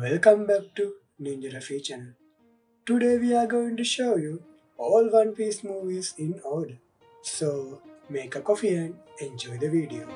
Welcome back to Ninja Ruffy channel. Today we are going to show you all One Piece movies in order. So make a coffee and enjoy the video.